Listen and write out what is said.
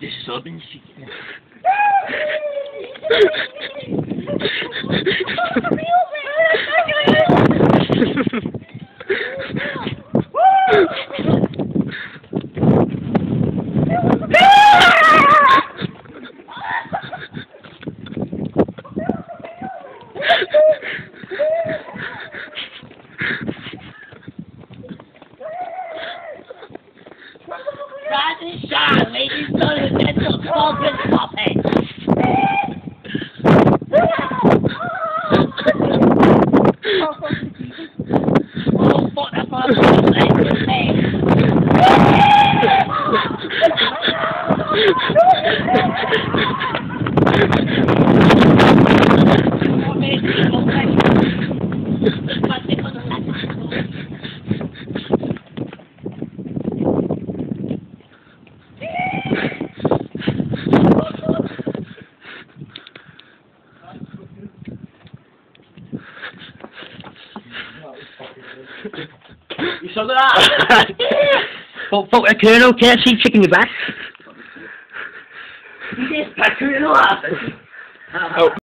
This is all been secret. rise and shine, ladies and gentlemen, get the pumpkin pumping. oh, fuck, that's what I'm saying. Hey! you shut it up! but, but a Colonel KFC chicken is back. Yes, back to the last.